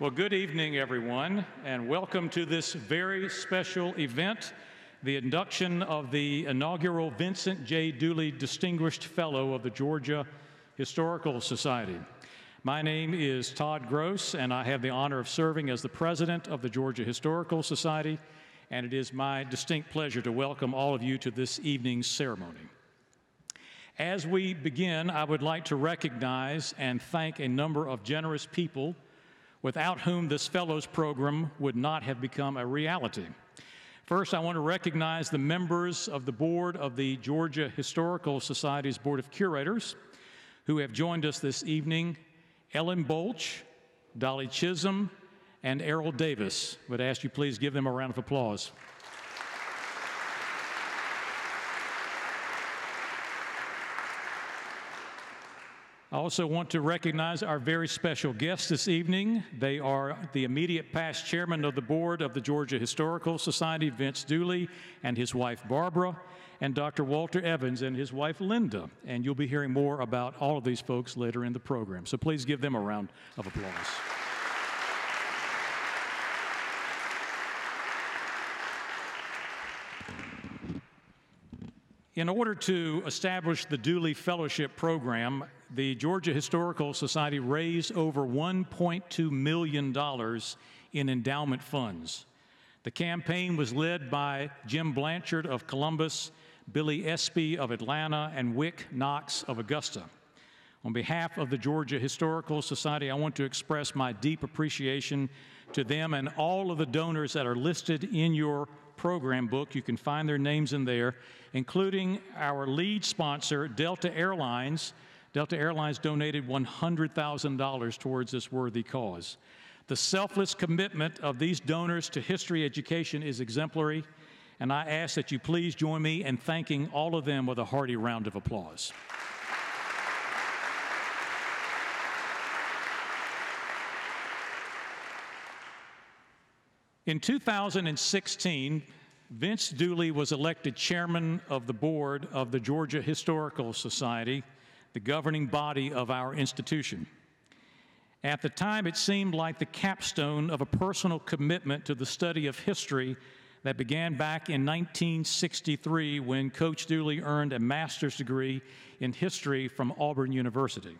Well, good evening, everyone, and welcome to this very special event the induction of the inaugural Vincent J. Dooley Distinguished Fellow of the Georgia Historical Society. My name is Todd Groce, and I have the honor of serving as the president of the Georgia Historical Society, and it is my distinct pleasure to welcome all of you to this evening's ceremony. As we begin, I would like to recognize and thank a number of generous people without whom this Fellows Program would not have become a reality. First, I want to recognize the members of the board of the Georgia Historical Society's Board of Curators who have joined us this evening Ellen Bolch, Dolly Chisholm, and Errol Davis. Would ask you please give them a round of applause. I also want to recognize our very special guests this evening. They are the immediate past chairman of the board of the Georgia Historical Society, Vince Dooley, and his wife Barbara, and Dr. Walter Evans and his wife Linda. And you'll be hearing more about all of these folks later in the program. So please give them a round of applause. In order to establish the Dooley Fellowship Program, the Georgia Historical Society raised over $1.2 million in endowment funds. The campaign was led by Jim Blanchard of Columbus, Billy Espy of Atlanta, and Wyck Knox of Augusta. On behalf of the Georgia Historical Society, I want to express my deep appreciation to them and all of the donors that are listed in your program book. You can find their names in there, including our lead sponsor, Delta Airlines, Delta Airlines donated $100,000 towards this worthy cause. The selfless commitment of these donors to history education is exemplary, and I ask that you please join me in thanking all of them with a hearty round of applause. In 2016, Vince Dooley was elected chairman of the board of the Georgia Historical Society the governing body of our institution. At the time, it seemed like the capstone of a personal commitment to the study of history that began back in 1963 when Coach Dooley earned a master's degree in history from Auburn University.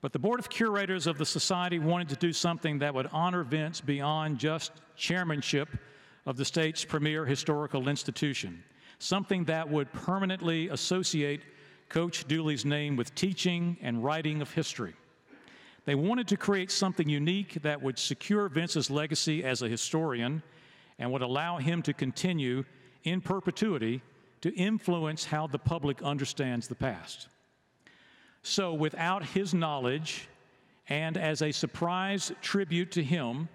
But the Board of Curators of the Society wanted to do something that would honor Vince beyond just chairmanship of the state's premier historical institution, something that would permanently associate Coach Dooley's name with teaching and writing of history. They wanted to create something unique that would secure Vince's legacy as a historian and would allow him to continue in perpetuity to influence how the public understands the past. So, without his knowledge, and as a surprise tribute to him,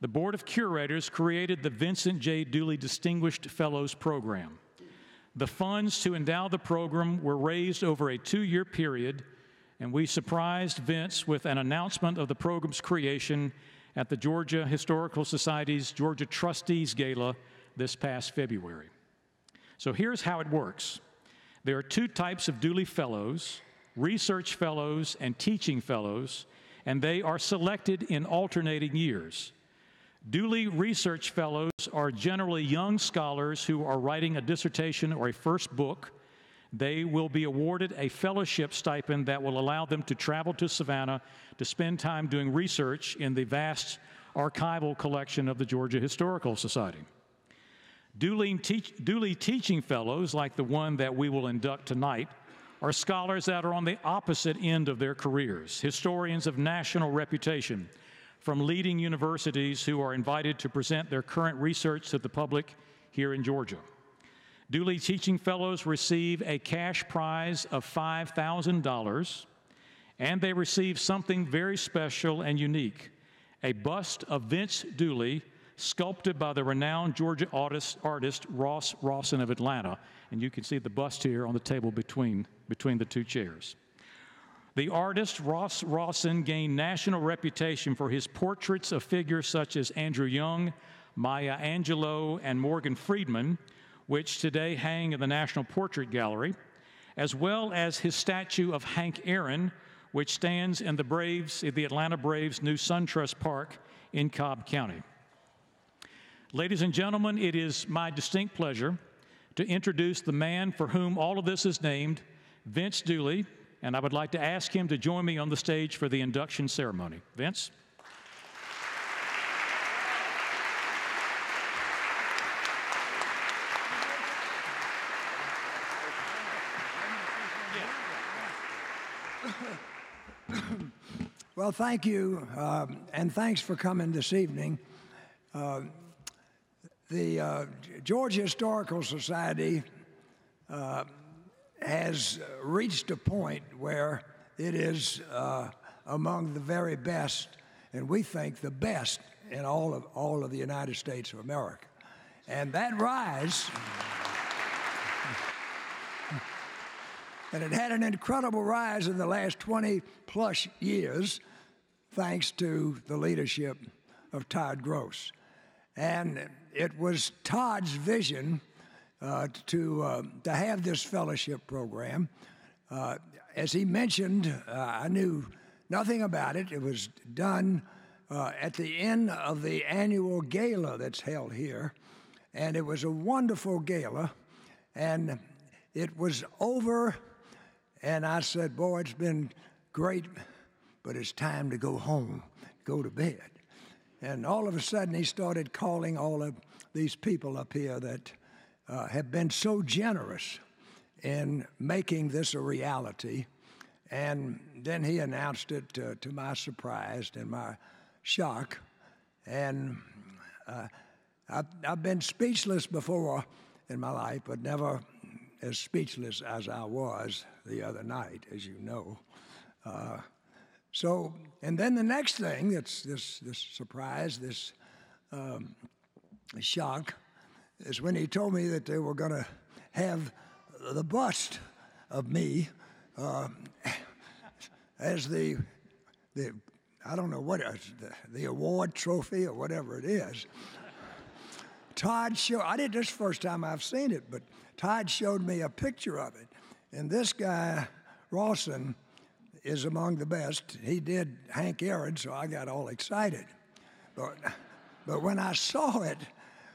the Board of Curators created the Vincent J. Dooley Distinguished Fellows Program. The funds to endow the program were raised over a two year period, and we surprised Vince with an announcement of the program's creation at the Georgia Historical Society's Georgia Trustees Gala this past February. So here's how it works there are two types of Dooley Fellows research fellows and teaching fellows, and they are selected in alternating years. Dooley Research Fellows are generally young scholars who are writing a dissertation or a first book. They will be awarded a fellowship stipend that will allow them to travel to Savannah to spend time doing research in the vast archival collection of the Georgia Historical Society. Dooley, teach, Teaching Fellows, like the one that we will induct tonight, are scholars that are on the opposite end of their careers, historians of national reputation from leading universities who are invited to present their current research to the public here in Georgia. Dooley Teaching Fellows receive a cash prize of $5,000, and they receive something very special and unique a bust of Vince Dooley, sculpted by the renowned Georgia artist, artist Ross Rossin of Atlanta. And you can see the bust here on the table between, between the two chairs. The artist Ross Rossin gained national reputation for his portraits of figures such as Andrew Young, Maya Angelou, and Morgan Freeman, which today hang in the National Portrait Gallery, as well as his statue of Hank Aaron, which stands in the Braves, the Atlanta Braves' new SunTrust Park in Cobb County. Ladies and gentlemen, it is my distinct pleasure to introduce the man for whom all of this is named, Vince Dooley, and I would like to ask him to join me on the stage for the induction ceremony. Vince? Well, thank you, um, and thanks for coming this evening. Uh, the uh, Georgia Historical Society uh, has reached a point where it is uh, among the very best, and we think the best in all of all of the United States of America. And that rise, and it had an incredible rise in the last 20 plus years, thanks to the leadership of Todd Groce. And it was Todd's vision uh, to, uh, to have this fellowship program. Uh, as he mentioned, uh, I knew nothing about it. It was done uh, at the end of the annual gala that's held here. And it was a wonderful gala. And it was over. And I said, Boy, it's been great, but it's time to go home, go to bed. And all of a sudden, he started calling all of these people up here that uh, have been so generous in making this a reality. And then he announced it uh, to my surprise and my shock. And uh, I've, I've been speechless before in my life, but never as speechless as I was the other night, as you know. Uh, so, and then the next thing that's this, this surprise, this um, shock, is when he told me that they were going to have the bust of me uh, as the, the, I don't know what, the, the award trophy or whatever it is. Todd showed, I did this first time I've seen it, but Todd showed me a picture of it. And this guy, Rossin, is among the best. He did Hank Aaron, so I got all excited. But, but when I saw it,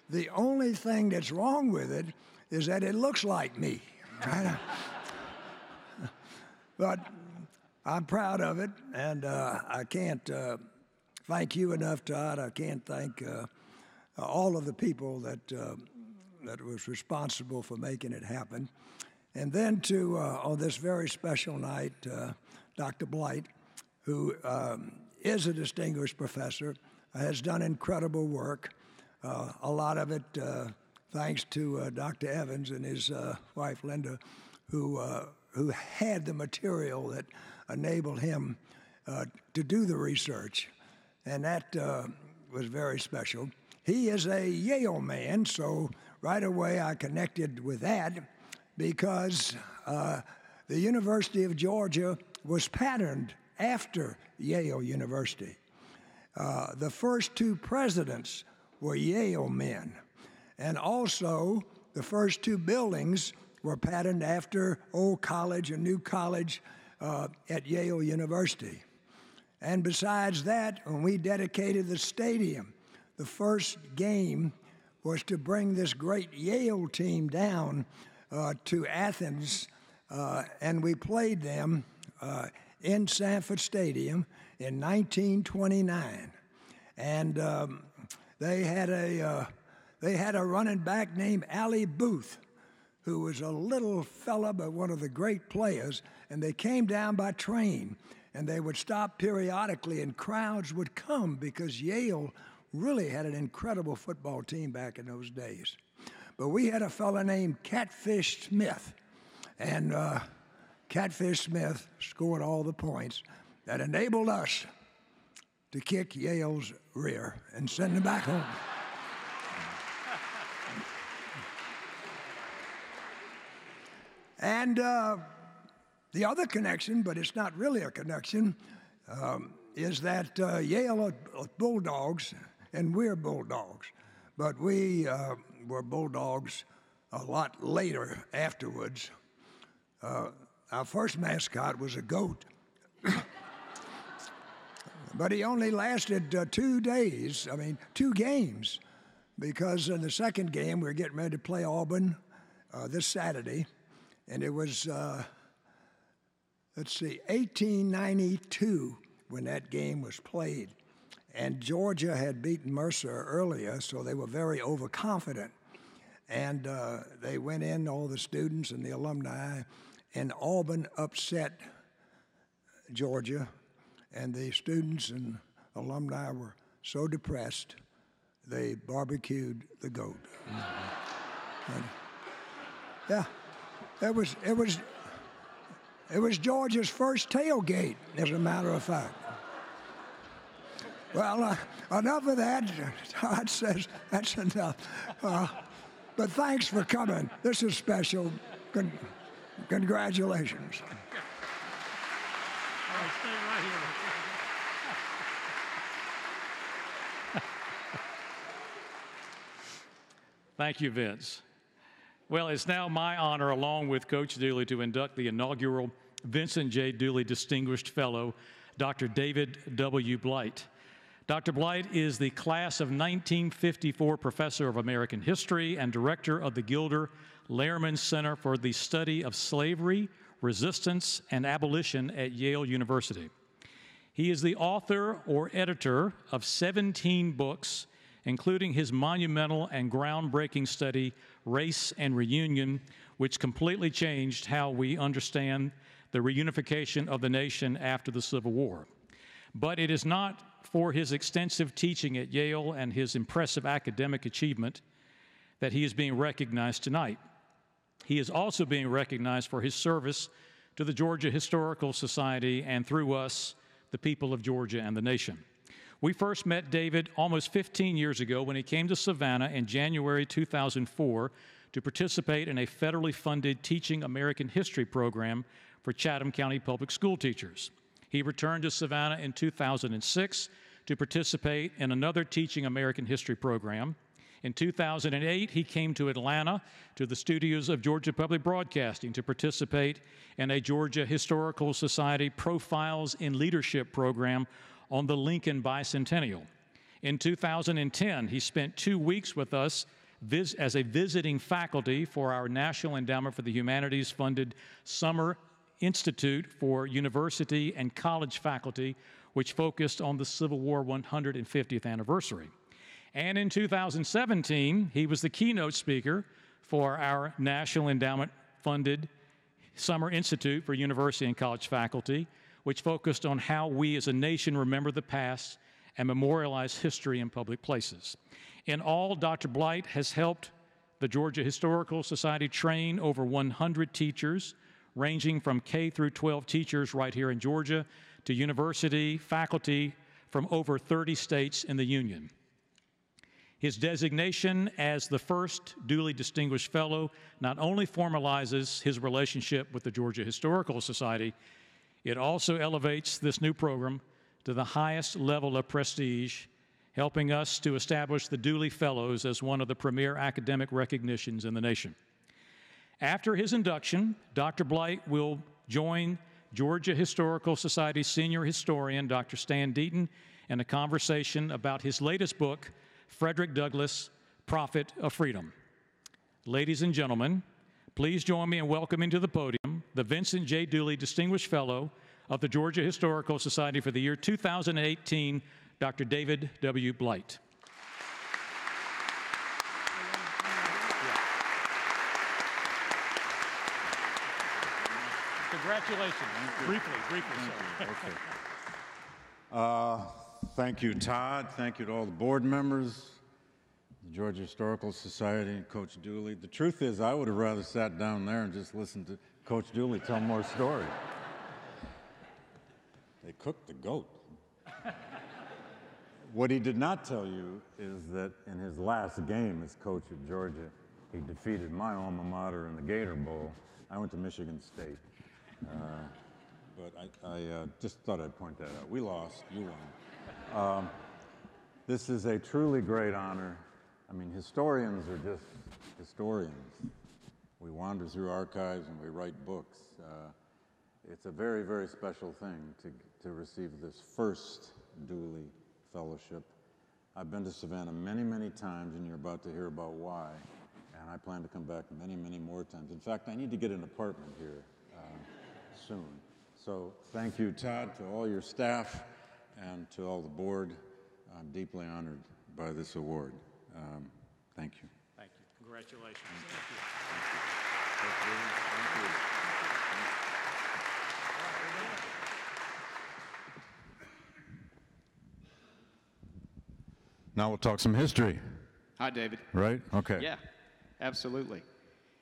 the only thing that's wrong with it is that it looks like me. Right? but I'm proud of it, and uh, I can't uh, thank you enough, Todd. I can't thank uh, all of the people that uh, that was responsible for making it happen. And then to uh, on this very special night, uh, Dr. Blight, who um, is a distinguished professor, has done incredible work. Uh, a lot of it uh, thanks to uh, Dr. Evans and his uh, wife Linda, who, uh, who had the material that enabled him uh, to do the research. And that was very special. He is a Yale man, so right away I connected with that because the University of Georgia was patterned after Yale University. Uh, the first two presidents were Yale men. And also, the first two buildings were patterned after Old College and New College uh, at Yale University. And besides that, when we dedicated the stadium, the first game was to bring this great Yale team down uh, to Athens, uh, and we played them uh, in Sanford Stadium in 1929. And um, they had a uh, they had a running back named Albie Booth, who was a little fella but one of the great players. And they came down by train, and they would stop periodically, and crowds would come because Yale really had an incredible football team back in those days. But we had a fella named Catfish Smith, and uh, Catfish Smith scored all the points that enabled us to kick Yale's rear and send them back home. and uh, the other connection, but it's not really a connection, um, is that uh, Yale are Bulldogs and we're Bulldogs. But we uh, were Bulldogs a lot later afterwards. Uh, our first mascot was a goat but he only lasted uh, two days, I mean, two games, because in the second game, we are getting ready to play Auburn uh, this Saturday, and it was, uh, let's see, 1892 when that game was played. And Georgia had beaten Mercer earlier, so they were very overconfident. And uh, they went in, all the students and the alumni, and Auburn upset Georgia. And the students and alumni were so depressed, they barbecued the goat. And, yeah, it was, it, was, it was Georgia's first tailgate, as a matter of fact. Well, uh, enough of that. Todd says that's enough. Uh, but thanks for coming. This is special. Con- congratulations. Thank you, Vince. Well, it's now my honor, along with Coach Dooley, to induct the inaugural Vincent J. Dooley Distinguished Fellow, Dr. David W. Blight. Dr. Blight is the class of 1954 professor of American history and director of the Gilder Lehrman Center for the Study of Slavery, Resistance, and Abolition at Yale University. He is the author or editor of 17 books, including his monumental and groundbreaking study, Race and Reunion, which completely changed how we understand the reunification of the nation after the Civil War. But it is not for his extensive teaching at Yale and his impressive academic achievement that he is being recognized tonight. He is also being recognized for his service to the Georgia Historical Society and through us, the people of Georgia and the nation. We first met David almost 15 years ago when he came to Savannah in January 2004 to participate in a federally funded Teaching American History program for Chatham County public school teachers. He returned to Savannah in 2006 to participate in another Teaching American History program. In 2008, he came to Atlanta to the studios of Georgia Public Broadcasting to participate in a Georgia Historical Society Profiles in Leadership program on the Lincoln Bicentennial. In 2010, he spent two weeks with us as a visiting faculty for our National Endowment for the Humanities funded summer Institute for University and College Faculty, which focused on the Civil War 150th anniversary. And in 2017, he was the keynote speaker for our National Endowment funded Summer Institute for University and College Faculty, which focused on how we as a nation remember the past and memorialize history in public places. In all, Dr. Blight has helped the Georgia Historical Society train over 100 teachers ranging from K through 12 teachers right here in Georgia to university faculty from over 30 states in the Union. His designation as the first Dooley distinguished fellow not only formalizes his relationship with the Georgia Historical Society, it also elevates this new program to the highest level of prestige, helping us to establish the Dooley Fellows as one of the premier academic recognitions in the nation. After his induction, Dr. Blight will join Georgia Historical Society senior historian Dr. Stan Deaton in a conversation about his latest book, Frederick Douglass, Prophet of Freedom. Ladies and gentlemen, please join me in welcoming to the podium the Vincent J. Dooley Distinguished Fellow of the Georgia Historical Society for the year 2018, Dr. David W. Blight. Congratulations. Briefly, briefly, sir. Okay. Uh, thank you, Todd. Thank you to all the board members, the Georgia Historical Society, Coach Dooley. The truth is, I would have rather sat down there and just listened to Coach Dooley tell more stories. They cooked the goat. what he did not tell you is that in his last game as coach of Georgia, he defeated my alma mater in the Gator Bowl. I went to Michigan State. Uh, but I, I uh, just thought I'd point that out. We lost, you won. Um, this is a truly great honor. I mean, historians are just historians. We wander through archives and we write books. Uh, it's a very, very special thing to, to receive this first Dooley Fellowship. I've been to Savannah many, many times, and you're about to hear about why. And I plan to come back many, many more times. In fact, I need to get an apartment here uh, soon. So thank you, Todd, to all your staff, and to all the board. I'm deeply honored by this award. Um, thank you. Thank you. Congratulations. Now we'll talk some history, Hi, David. right? Okay. Yeah, absolutely.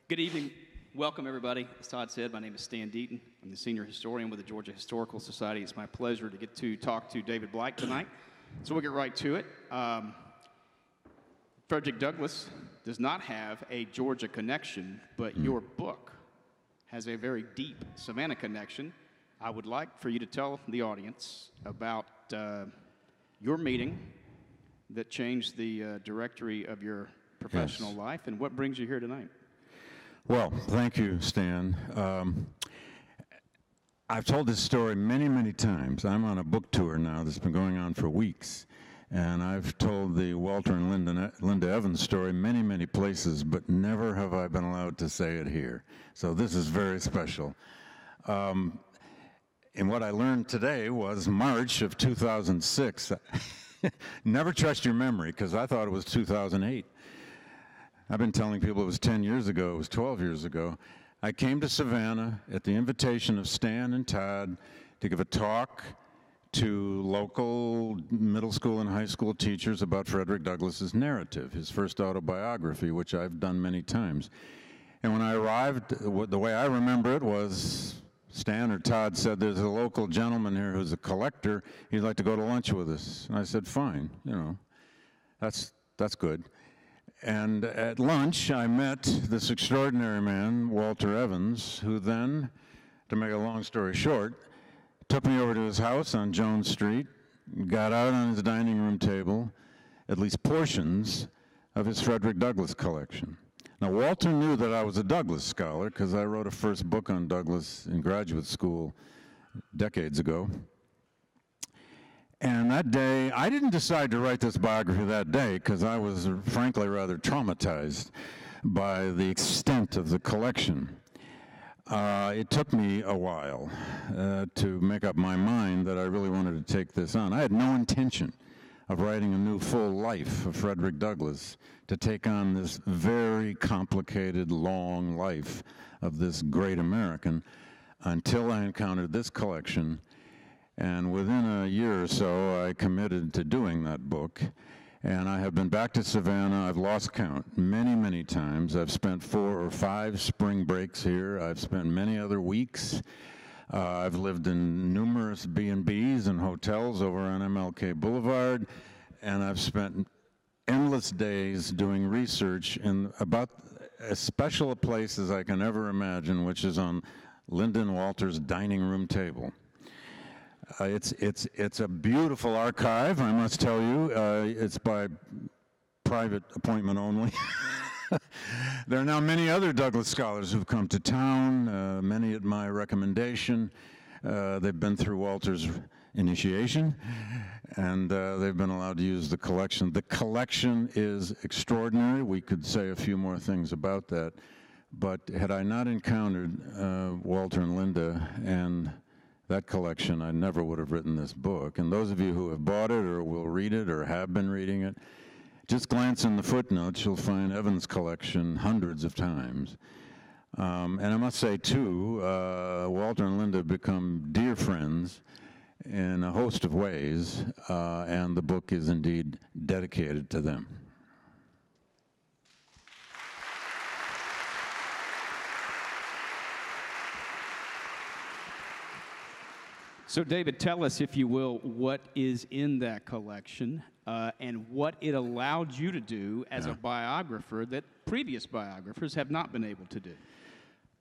Good evening. Welcome, everybody. As Todd said, my name is Stan Deaton. I'm the senior historian with the Georgia Historical Society. It's my pleasure to get to talk to David Blight tonight. So we'll get right to it. Um, Frederick Douglass does not have a Georgia connection, but your book has a very deep Savannah connection. I would like for you to tell the audience about uh, your meeting that changed the uh, directory of your professional Yes. life and what brings you here tonight. Well, thank you, Stan. Um, I've told this story many, many times. I'm on a book tour now that's been going on for weeks. And I've told the Walter and Linda, Linda Evans story many, many places, but never have I been allowed to say it here. So this is very special. Um, and what I learned today was March of 2006. never trust your memory because I thought it was 2008. I've been telling people it was 10 years ago, it was 12 years ago. I came to Savannah at the invitation of Stan and Todd to give a talk to local middle school and high school teachers about Frederick Douglass's narrative, his first autobiography, which I've done many times. And when I arrived, the way I remember it was Stan or Todd said, There's a local gentleman here who's a collector. He'd like to go to lunch with us. And I said, Fine, you know, that's, that's good. And at lunch, I met this extraordinary man, Walter Evans, who then, to make a long story short, took me over to his house on Jones Street, got out on his dining room table at least portions of his Frederick Douglass collection. Now, Walter knew that I was a Douglass scholar because I wrote a first book on Douglass in graduate school decades ago. And that day, I didn't decide to write this biography that day because I was frankly rather traumatized by the extent of the collection. Uh, it took me a while uh, to make up my mind that I really wanted to take this on. I had no intention of writing a new full life of Frederick Douglass to take on this very complicated, long life of this great American until I encountered this collection and within a year or so, I committed to doing that book. And I have been back to Savannah. I've lost count many, many times. I've spent four or five spring breaks here. I've spent many other weeks. Uh, I've lived in numerous B&Bs and hotels over on MLK Boulevard. And I've spent endless days doing research in about as special a place as I can ever imagine, which is on Lyndon Walters' dining room table. Uh, it's it's it's a beautiful archive, I must tell you. Uh, it's by private appointment only. there are now many other Douglass scholars who've come to town, uh, many at my recommendation. Uh, they've been through Walter's initiation, and uh, they've been allowed to use the collection. The collection is extraordinary. We could say a few more things about that, but had I not encountered uh, Walter and Linda and that collection, I never would have written this book. And those of you who have bought it or will read it or have been reading it, just glance in the footnotes, you'll find Evans' collection hundreds of times. Um, and I must say, too, uh, Walter and Linda have become dear friends in a host of ways, uh, and the book is indeed dedicated to them. So, David, tell us, if you will, what is in that collection uh, and what it allowed you to do as a biographer that previous biographers have not been able to do.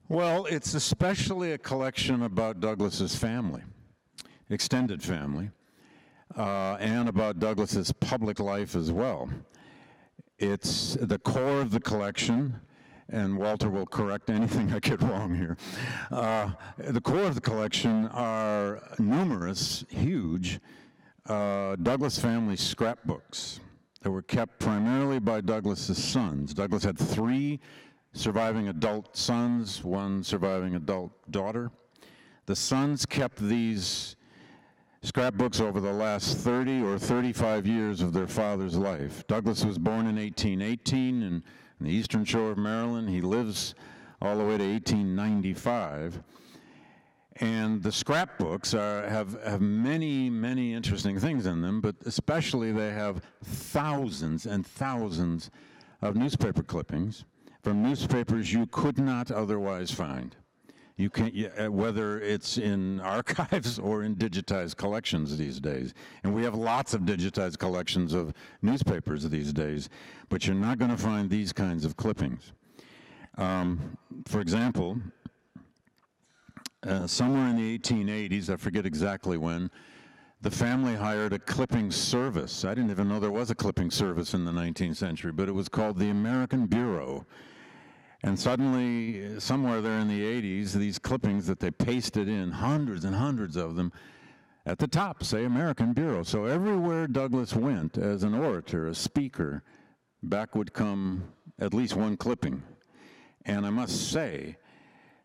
Well, it's especially a collection about Douglass's family, extended family, uh, and about Douglass's public life as well. It's the core of the collection, and Walter will correct anything I get wrong here. Uh, the core of the collection are numerous, huge uh, Douglass family scrapbooks that were kept primarily by Douglass's sons. Douglass had three surviving adult sons, one surviving adult daughter. The sons kept these scrapbooks over the last 30 or 35 years of their father's life. Douglass was born in 1818 in, in the eastern shore of Maryland. He lives all the way to 1895. And the scrapbooks are, have, have many, many interesting things in them, but especially they have thousands and thousands of newspaper clippings from newspapers you could not otherwise find. You can't, uh, whether it's in archives or in digitized collections these days. And we have lots of digitized collections of newspapers these days, but you're not going to find these kinds of clippings. Um, for example, uh, somewhere in the 1880s, I forget exactly when, the family hired a clipping service. I didn't even know there was a clipping service in the 19th century, but it was called the American Bureau. And suddenly, uh, somewhere there in the 80s, these clippings that they pasted in, hundreds and hundreds of them, at the top say American Bureau. So everywhere Douglass went as an orator, a speaker, back would come at least one clipping. And I must say,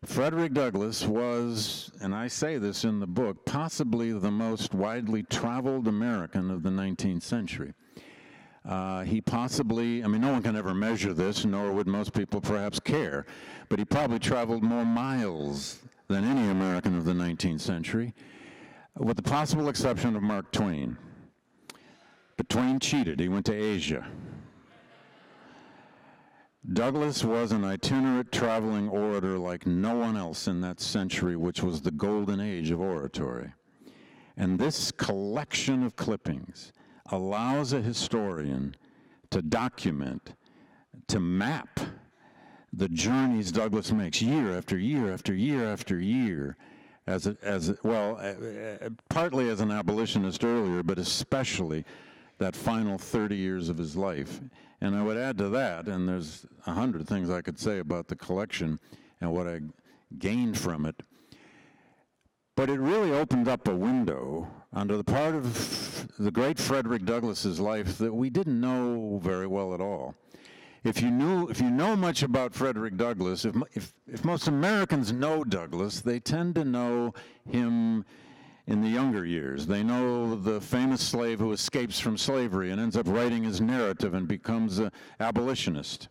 Frederick Douglass was, and I say this in the book, possibly the most widely traveled American of the 19th century. Uh, he possibly, I mean, no one can ever measure this, nor would most people perhaps care, but he probably traveled more miles than any American of the 19th century, with the possible exception of Mark Twain. But Twain cheated, he went to Asia. Douglass was an itinerant traveling orator like no one else in that century, which was the golden age of oratory. And this collection of clippings allows a historian to document, to map the journeys Douglass makes year after year after year after year, as a, as a, well, uh, partly as an abolitionist earlier, but especially that final 30 years of his life. And I would add to that, and there's a hundred things I could say about the collection and what I gained from it. But it really opened up a window onto the part of the great Frederick Douglass's life that we didn't know very well at all. If you knew, if you know much about Frederick Douglass, if, if, if most Americans know Douglass, they tend to know him in the younger years. They know the famous slave who escapes from slavery and ends up writing his narrative and becomes an abolitionist.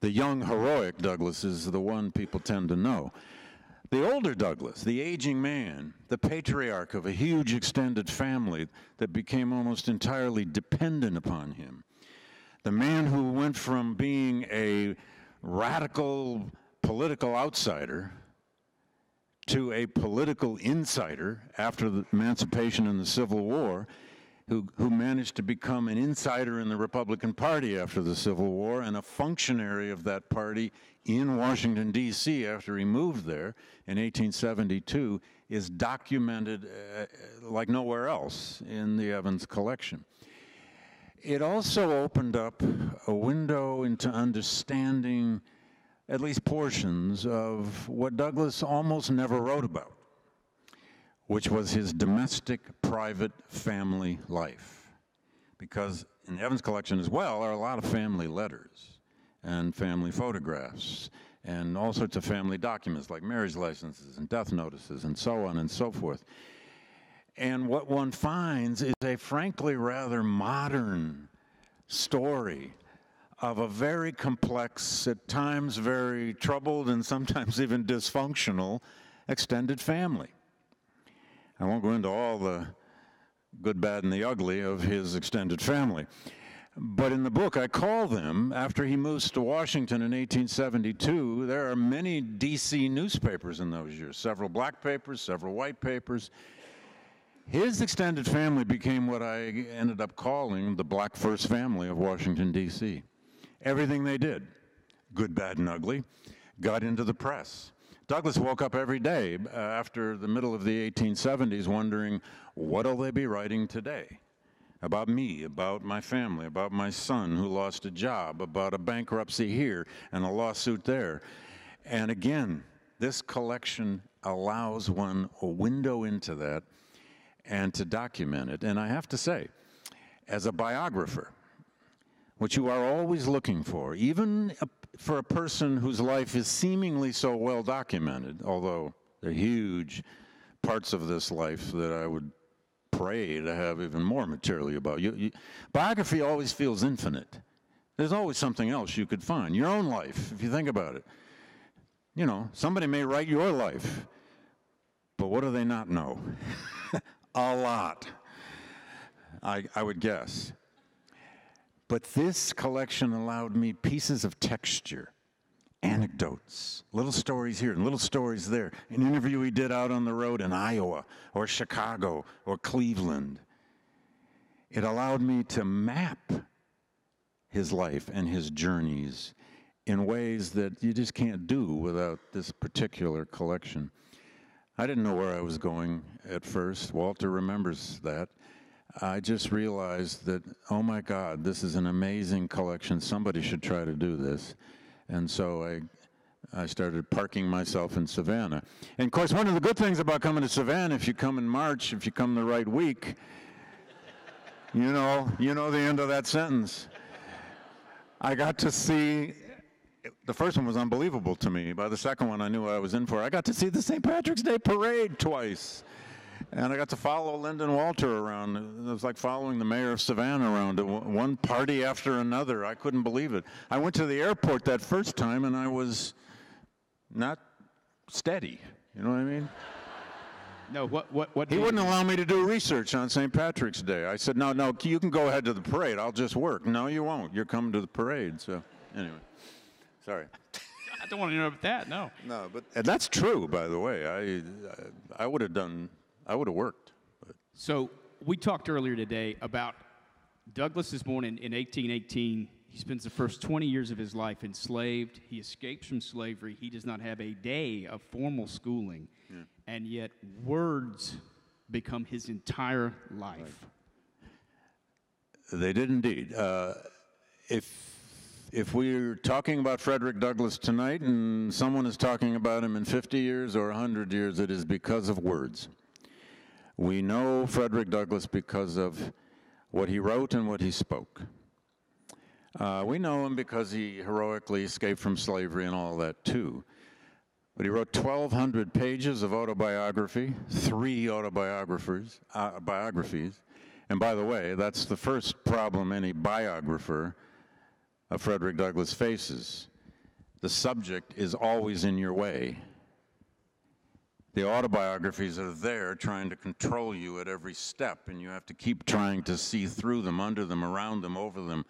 The young, heroic Douglass is the one people tend to know. The older Douglass, the aging man, the patriarch of a huge extended family that became almost entirely dependent upon him, the man who went from being a radical political outsider to a political insider after the emancipation and the Civil War, who, who managed to become an insider in the Republican Party after the Civil War and a functionary of that party in Washington, D.C., after he moved there in 1872, is documented uh, like nowhere else in the Evans collection. It also opened up a window into understanding at least portions of what Douglass almost never wrote about, which was his domestic, private family life. Because in Evans' collection as well are a lot of family letters and family photographs and all sorts of family documents like marriage licenses and death notices and so on and so forth. And what one finds is a frankly rather modern story of a very complex, at times very troubled, and sometimes even dysfunctional extended family. I won't go into all the good, bad, and the ugly of his extended family. But in the book, I call them, after he moves to Washington in 1872, there are many D.C. newspapers in those years several black papers, several white papers. His extended family became what I ended up calling the Black First Family of Washington, D.C everything they did, good, bad, and ugly, got into the press. Douglass woke up every day uh, after the middle of the 1870s wondering, what'll they be writing today? about me, about my family, about my son who lost a job, about a bankruptcy here and a lawsuit there. And again, this collection allows one a window into that and to document it. And I have to say, as a biographer, what you are always looking for, even a, for a person whose life is seemingly so well documented, although there are huge parts of this life that I would pray to have even more materially about. You, you, biography always feels infinite. There's always something else you could find. Your own life, if you think about it. You know, somebody may write your life, but what do they not know? a lot, I, I would guess. But this collection allowed me pieces of texture, anecdotes, little stories here and little stories there. An interview we did out on the road in Iowa or Chicago or Cleveland. It allowed me to map his life and his journeys in ways that you just can't do without this particular collection. I didn't know where I was going at first. Walter remembers that. I just realized that, oh my God, this is an amazing collection. Somebody should try to do this. And so I, I started parking myself in Savannah. And of course, one of the good things about coming to Savannah, if you come in March, if you come the right week, you know, you know the end of that sentence. I got to see the first one was unbelievable to me. By the second one, I knew what I was in for. I got to see the St. Patrick's Day parade twice. And I got to follow Lyndon Walter around. It was like following the mayor of Savannah around uh, one party after another. I couldn't believe it. I went to the airport that first time and I was not steady. You know what I mean? No, what, what, what? He wouldn't allow me to do research on St. Patrick's Day. I said, no, no, you can go ahead to the parade. I'll just work. No, you won't. You're coming to the parade. So, anyway, sorry. I don't want to interrupt that. No. No, but that's true, by the way. I, I would have done I would have worked. But. So we talked earlier today about Douglass is born in, in 1818. He spends the first 20 years of his life enslaved. He escapes from slavery. He does not have a day of formal schooling. Yeah. And yet, words become his entire life. Right. They did indeed. Uh, if if we're talking about Frederick Douglass tonight and someone is talking about him in 50 years or 100 years, it is because of words. We know Frederick Douglass because of what he wrote and what he spoke. Uh, we know him because he heroically escaped from slavery and all that too. But he wrote 1,200 pages of autobiography, three autobiographers, uh, biographies. And by the way, that's the first problem any biographer of Frederick Douglass faces. The subject is always in your way. The autobiographies are there trying to control you at every step, and you have to keep trying to see through them, under them, around them, over them.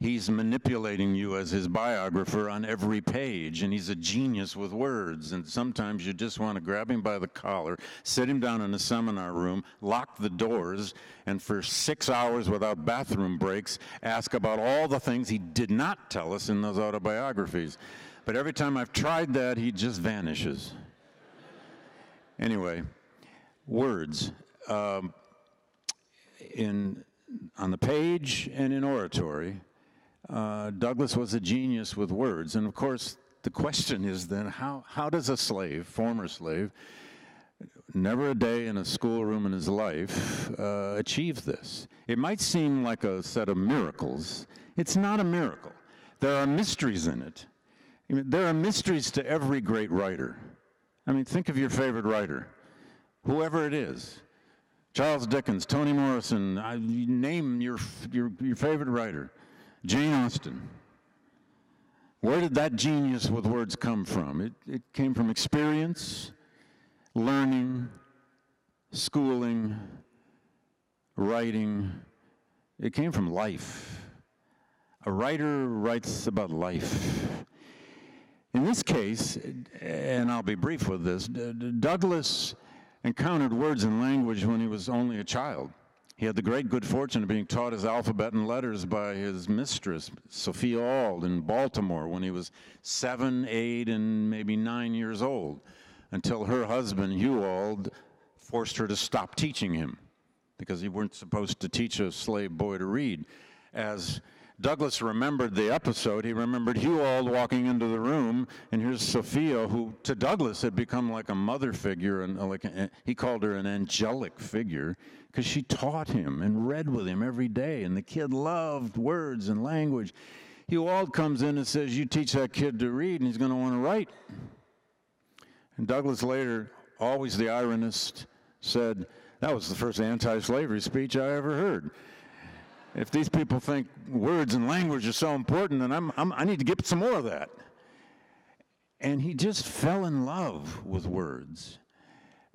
He's manipulating you as his biographer on every page, and he's a genius with words. And sometimes you just want to grab him by the collar, sit him down in a seminar room, lock the doors, and for six hours without bathroom breaks, ask about all the things he did not tell us in those autobiographies. But every time I've tried that, he just vanishes. Anyway, words. Um, in, on the page and in oratory, uh, Douglass was a genius with words. And of course, the question is then how, how does a slave, former slave, never a day in a schoolroom in his life, uh, achieve this? It might seem like a set of miracles. It's not a miracle. There are mysteries in it. I mean, there are mysteries to every great writer. I mean, think of your favorite writer, whoever it is. Charles Dickens, Toni Morrison, I, name your, your, your favorite writer. Jane Austen. Where did that genius with words come from? It, it came from experience, learning, schooling, writing. It came from life. A writer writes about life. In this case, and I'll be brief with this, Douglass encountered words and language when he was only a child. He had the great good fortune of being taught his alphabet and letters by his mistress, Sophia Auld, in Baltimore when he was seven, eight, and maybe nine years old, until her husband, Hugh Auld, forced her to stop teaching him. because he weren't supposed to teach a slave boy to read. As Douglass remembered the episode, he remembered Hugh Auld walking into the room, and here's Sophia, who to Douglass had become like a mother figure, and like he called her an angelic figure, because she taught him and read with him every day, and the kid loved words and language. Hugh Auld comes in and says, "You teach that kid to read, and he's going to want to write." And Douglass later, always the ironist, said, That was the first anti slavery speech I ever heard. If these people think words and language are so important, then I'm, I'm, i need to get some more of that. And he just fell in love with words.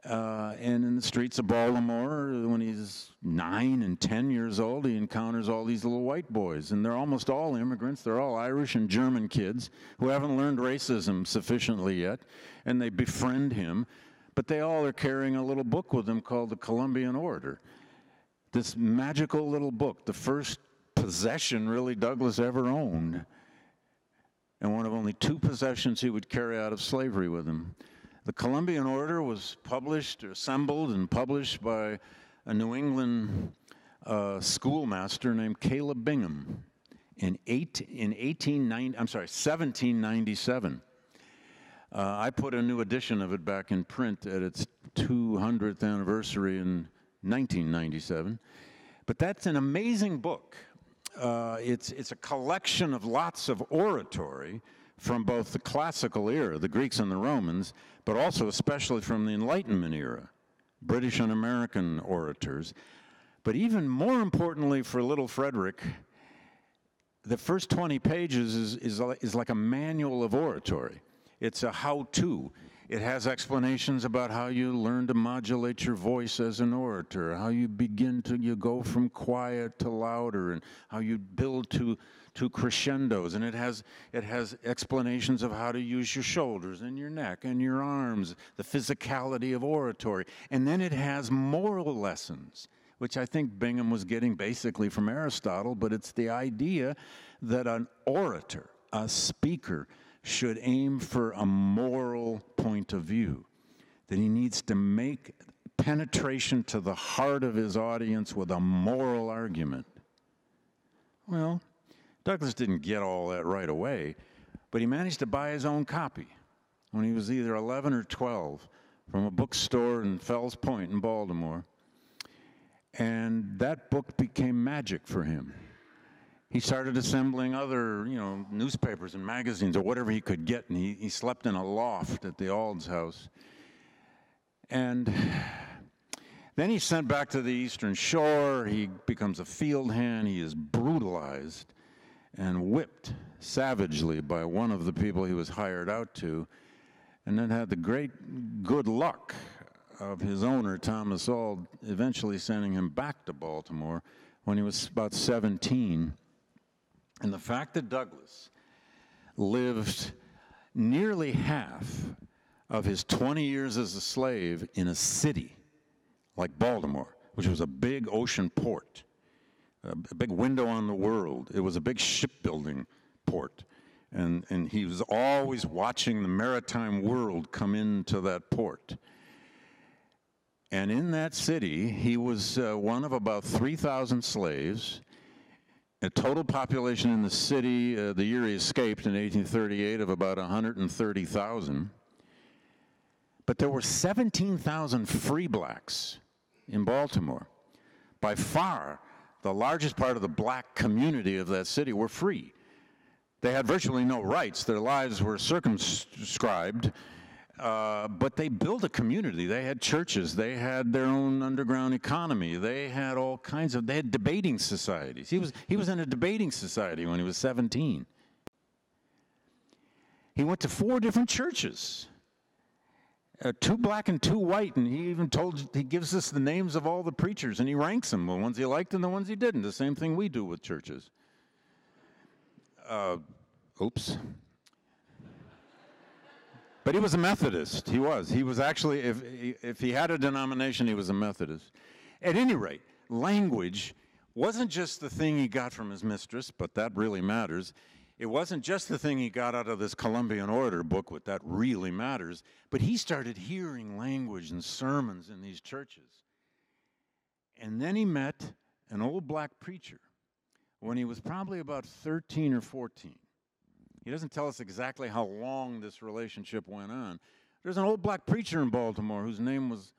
Uh, and in the streets of Baltimore, when he's nine and 10 years old, he encounters all these little white boys. And they're almost all immigrants. They're all Irish and German kids who haven't learned racism sufficiently yet. And they befriend him. But they all are carrying a little book with them called the Columbian Orator. This magical little book, the first possession really Douglass ever owned. And one of only two possessions he would carry out of slavery with him. The Columbian Orator was published, assembled, and published by a New England uh, schoolmaster named Caleb Bingham in, eight, in 1890, I'm sorry, 1797. Uh, I put a new edition of it back in print at its 200th anniversary in 1997. But that's an amazing book. Uh, it's, it's a collection of lots of oratory from both the classical era, the Greeks and the Romans, but also especially from the Enlightenment era, British and American orators. But even more importantly for little Frederick, the first 20 pages is, is, is like a manual of oratory. It's a how to. It has explanations about how you learn to modulate your voice as an orator, how you begin to, you go from quiet to louder, and how you build to to crescendos. And it has it has explanations of how to use your shoulders and your neck and your arms the physicality of oratory. And then it has moral lessons which I think Bingham was getting basically from Aristotle but it's the idea that an orator a speaker should aim for a moral point of view that he needs to make penetration to the heart of his audience with a moral argument well Douglass didn't get all that right away, but he managed to buy his own copy when he was either 11 or 12 from a bookstore in Fells Point in Baltimore. And that book became magic for him. He started assembling other, you know, newspapers and magazines or whatever he could get, and he, he slept in a loft at the Auld's house. And then he's sent back to the Eastern Shore. He becomes a field hand. He is brutalized and whipped savagely by one of the people he was hired out to, and then had the great good luck of his owner, Thomas Auld, eventually sending him back to Baltimore when he was about 17. And the fact that Douglass lived nearly half of his 20 years as a slave in a city like Baltimore, which was a big ocean port, a big window on the world. It was a big shipbuilding port. And, and he was always watching the maritime world come into that port. And in that city, he was uh, one of about 3,000 slaves. A total population in the city, uh, the year he escaped in 1838, of about 130,000. But there were 17,000 free blacks in Baltimore. By far, the largest part of the black community of that city were free. They had virtually no rights. Their lives were circumscribed, uh, but they built a community. They had churches. They had their own underground economy. They had all kinds of. They had debating societies. He was he was in a debating society when he was 17. He went to four different churches uh, two black and two white, and he even told he gives us the names of all the preachers, and he ranks them the ones he liked and the ones he didn't. The same thing we do with churches. Uh, oops. But he was a Methodist. He was. He was actually, if if he had a denomination, he was a Methodist. At any rate, language wasn't just the thing he got from his mistress, but that really matters. It wasn't just the thing he got out of this Columbian book, what that really matters, but he started hearing language and sermons in these churches. And then he met an old black preacher when he was probably about 13 or 14. He doesn't tell us exactly how long this relationship went on. There's an old black preacher in Baltimore whose name was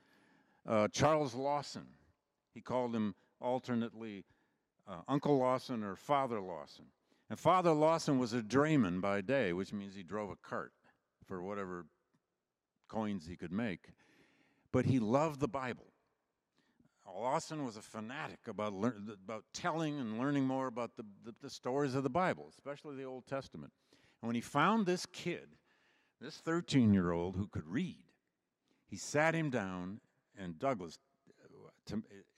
uh, Charles Lawson. He called him alternately uh, Uncle Lawson or Father Lawson. And Father Lawson was a drayman by day, which means he drove a cart for whatever coins he could make. But he loved the Bible. Lawson was a fanatic about, lear- about telling and learning more about the, the, the stories of the Bible, especially the Old Testament. And when he found this kid, this 13 year old who could read, he sat him down, and Douglass,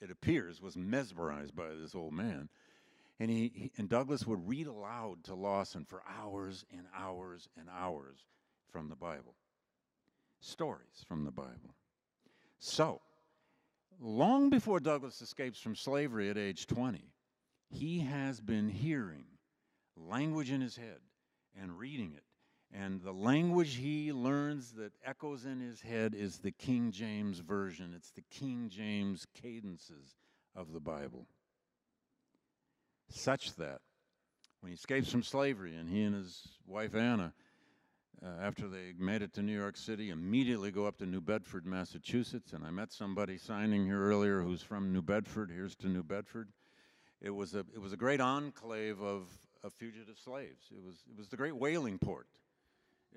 it appears, was mesmerized by this old man. And, he, and Douglass would read aloud to Lawson for hours and hours and hours from the Bible. Stories from the Bible. So, long before Douglass escapes from slavery at age 20, he has been hearing language in his head and reading it. And the language he learns that echoes in his head is the King James Version, it's the King James cadences of the Bible. Such that when he escapes from slavery and he and his wife Anna uh, after they made it to New York City, immediately go up to New Bedford, Massachusetts. And I met somebody signing here earlier who's from New Bedford. Here's to New Bedford. It was a, it was a great enclave of, of fugitive slaves. It was, it was the great whaling port.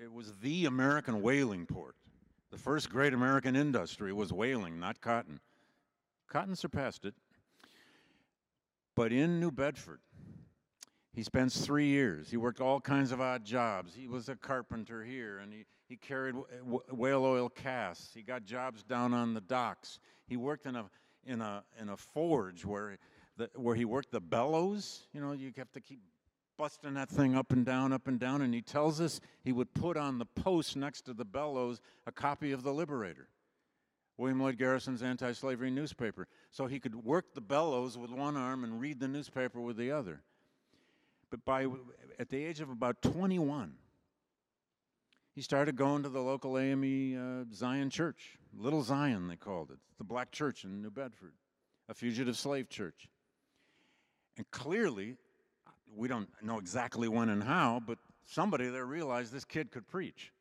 It was the American whaling port. The first great American industry was whaling, not cotton. Cotton surpassed it. But in New Bedford, he spends three years. He worked all kinds of odd jobs. He was a carpenter here, and he, he carried whale oil casks. He got jobs down on the docks. He worked in a, in a, in a forge where, the, where he worked the bellows. You know, you have to keep busting that thing up and down, up and down. And he tells us he would put on the post next to the bellows a copy of The Liberator. William Lloyd Garrison's anti slavery newspaper. So he could work the bellows with one arm and read the newspaper with the other. But by at the age of about 21, he started going to the local AME uh, Zion church, Little Zion, they called it, the black church in New Bedford, a fugitive slave church. And clearly, we don't know exactly when and how, but somebody there realized this kid could preach.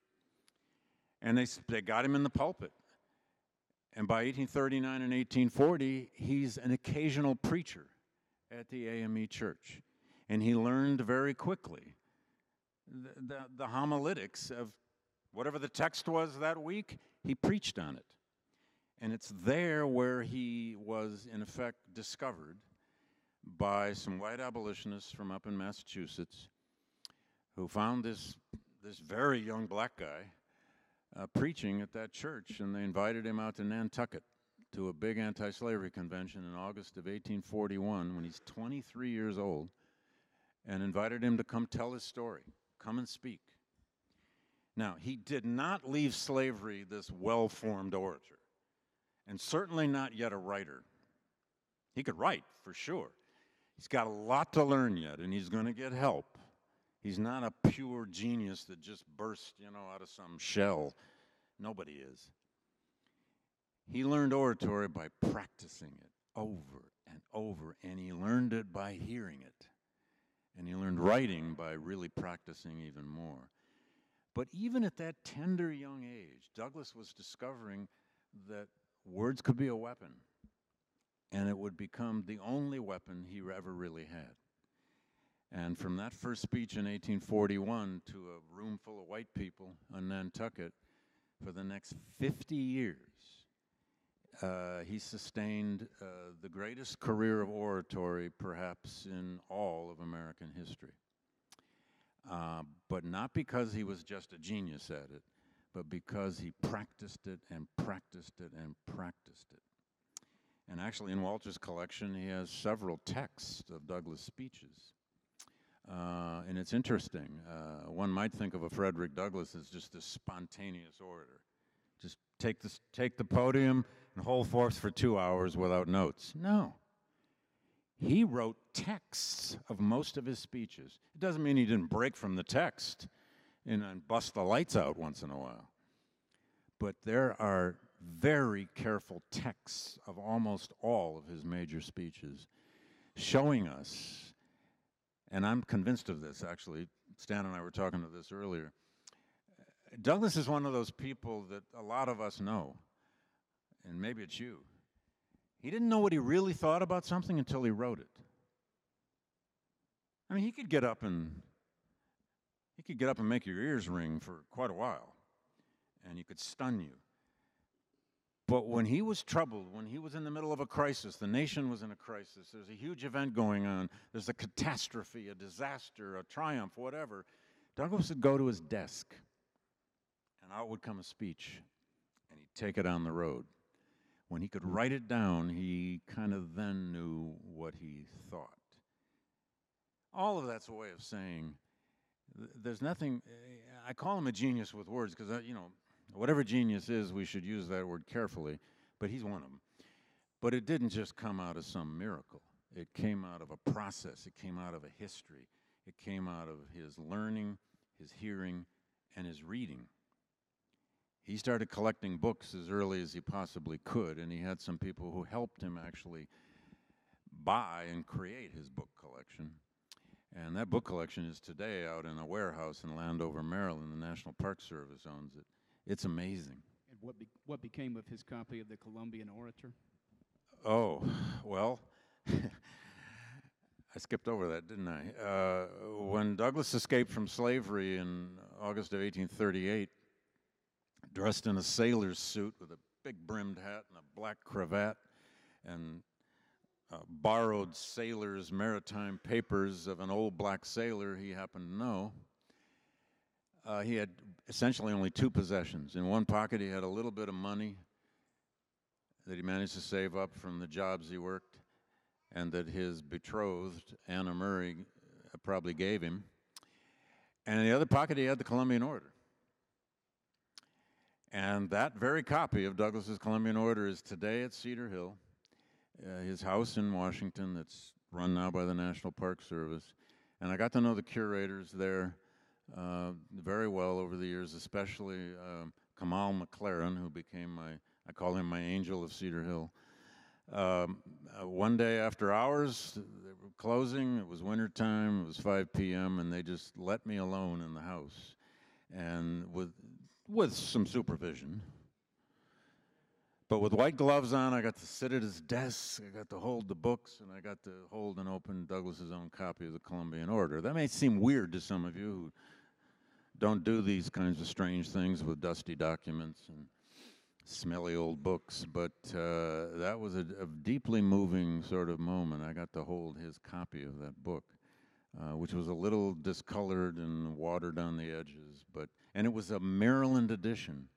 And they, they got him in the pulpit. And by 1839 and 1840, he's an occasional preacher at the AME church. And he learned very quickly the, the, the homiletics of whatever the text was that week, he preached on it. And it's there where he was, in effect, discovered by some white abolitionists from up in Massachusetts who found this, this very young black guy uh, preaching at that church, and they invited him out to Nantucket to a big anti slavery convention in August of 1841 when he's 23 years old, and invited him to come tell his story, come and speak. Now, he did not leave slavery this well formed orator, and certainly not yet a writer. He could write, for sure. He's got a lot to learn yet, and he's going to get help. He's not a pure genius that just burst, you know, out of some shell. Nobody is. He learned oratory by practicing it over and over, and he learned it by hearing it. And he learned writing by really practicing even more. But even at that tender young age, Douglass was discovering that words could be a weapon, and it would become the only weapon he ever really had. And from that first speech in 1841 to a room full of white people on Nantucket, for the next 50 years, uh, he sustained uh, the greatest career of oratory perhaps in all of American history. Uh, but not because he was just a genius at it, but because he practiced it and practiced it and practiced it. And actually, in Walter's collection, he has several texts of Douglass' speeches. Uh, and it's interesting. Uh, one might think of a Frederick Douglass as just a spontaneous orator. Just take, this, take the podium and hold forth for two hours without notes. No. He wrote texts of most of his speeches. It doesn't mean he didn't break from the text and, and bust the lights out once in a while. But there are very careful texts of almost all of his major speeches, showing us, and I'm convinced of this actually, Stan and I were talking to this earlier. Douglass is one of those people that a lot of us know, and maybe it's you. He didn't know what he really thought about something until he wrote it. I mean, he could get up and he could get up and make your ears ring for quite a while, and he could stun you. But when he was troubled, when he was in the middle of a crisis, the nation was in a crisis, there's a huge event going on, there's a catastrophe, a disaster, a triumph, whatever, Douglass would go to his desk, and out would come a speech, and he'd take it on the road. When he could write it down, he kind of then knew what he thought. All of that's a way of saying there's nothing. Eh, I call him a genius with words because, uh, you know, whatever genius is, we should use that word carefully, but he's one of them. But it didn't just come out of some miracle, it came out of a process, it came out of a history, it came out of his learning, his hearing, and his reading. He started collecting books as early as he possibly could, and he had some people who helped him actually buy and create his book collection. And that book collection is today out in a warehouse in Landover, Maryland. The National Park Service owns it. It's amazing. And what, be, what became of his copy of the Columbian Orator? Oh, well, I skipped over that, didn't I? Uh, when Douglass escaped from slavery in August of 1838, dressed in a sailor's suit with a big brimmed hat and a black cravat, and uh, borrowed sailor's maritime papers of an old black sailor he happened to know. Uh, he had essentially only two possessions. In one pocket, he had a little bit of money that he managed to save up from the jobs he worked and that his betrothed, Anna Murray, uh, probably gave him. And in the other pocket, he had the Columbian Orator. And that very copy of Douglass's Columbian Orator is today at Cedar Hill, uh, his house in Washington, that's run now by the National Park Service. And I got to know the curators there very well over the years, especially um, Ka'mal McClarin, who became my, I call him my angel of Cedar Hill. Um, uh, one day after hours, they were closing, it was winter time, it was 5 p.m., and they just let me alone in the house. And with, with some supervision, but with white gloves on, I got to sit at his desk, I got to hold the books, and I got to hold and open Douglass's own copy of the Columbian Orator. That may seem weird to some of you who don't do these kinds of strange things with dusty documents and smelly old books, but uh, that was a, a, deeply moving sort of moment. I got to hold his copy of that book, uh, which was a little discolored and watered on the edges, but and it was a Maryland edition.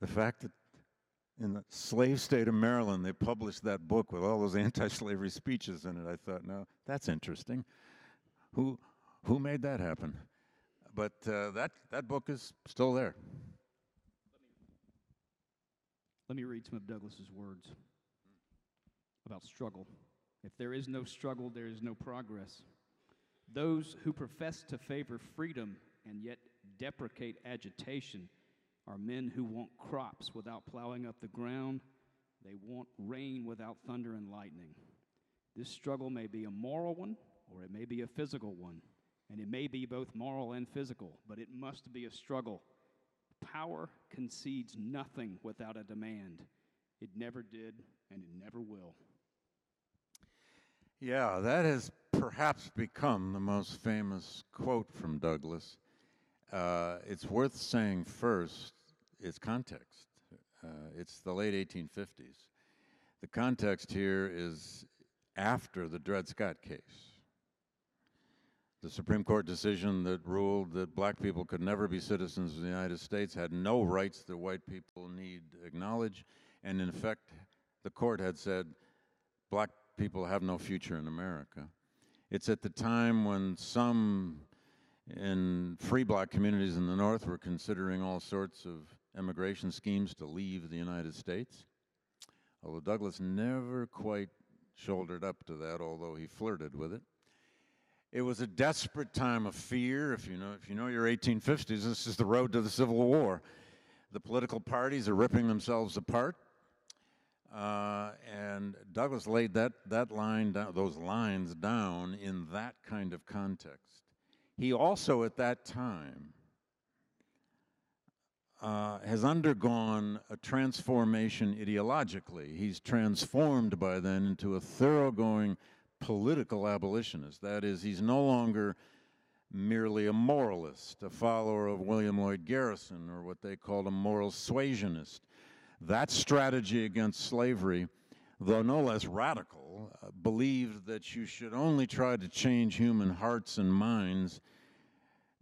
The fact that in the slave state of Maryland they published that book with all those anti-slavery speeches in it, I thought, no, that's interesting. Who who made that happen? But uh, that that book is still there. Let me read some of Douglass's words about struggle. If there is no struggle, there is no progress. Those who profess to favor freedom and yet deprecate agitation are men who want crops without plowing up the ground. They want rain without thunder and lightning. This struggle may be a moral one or it may be a physical one, and it may be both moral and physical, but it must be a struggle Power concedes nothing without a demand. It never did, and it never will. Yeah, that has perhaps become the most famous quote from Douglass. Uh, it's worth saying first its context. Uh, it's the late 1850s. The context here is after the Dred Scott case the Supreme Court decision that ruled that black people could never be citizens of the United States had no rights that white people need acknowledge. And in effect, the court had said black people have no future in America. It's at the time when some in free black communities in the North were considering all sorts of immigration schemes to leave the United States. Although Douglass never quite shouldered up to that, although he flirted with it. It was a desperate time of fear. If you know, if you know your 1850s, this is the road to the Civil War. the political parties are ripping themselves apart. Uh, and Douglass laid that, that line down, those lines down in that kind of context. He also, at that time, uh, has undergone a transformation ideologically. He's transformed by then into a thoroughgoing political abolitionist. That is, he's no longer merely a moralist, a follower of William Lloyd Garrison, or what they called a moral suasionist. That strategy against slavery, though no less radical, uh, believed that you should only try to change human hearts and minds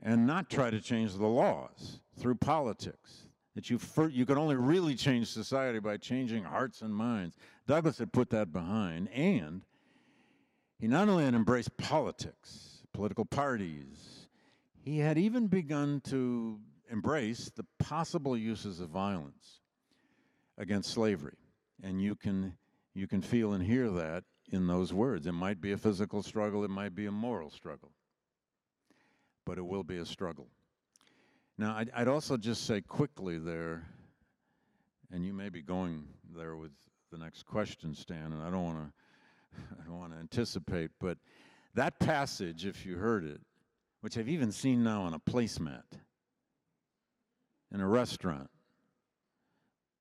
and not try to change the laws through politics. That you, fir- you could only really change society by changing hearts and minds. Douglass had put that behind, and he not only had embraced politics, political parties, he had even begun to embrace the possible uses of violence against slavery. And you can, you can feel and hear that in those words. It might be a physical struggle, it might be a moral struggle, but it will be a struggle. Now, I'd, I'd also just say quickly there, and you may be going there with the next question, Stan, and I don't want to I don't want to anticipate, but that passage, if you heard it, which I've even seen now on a placemat in a restaurant,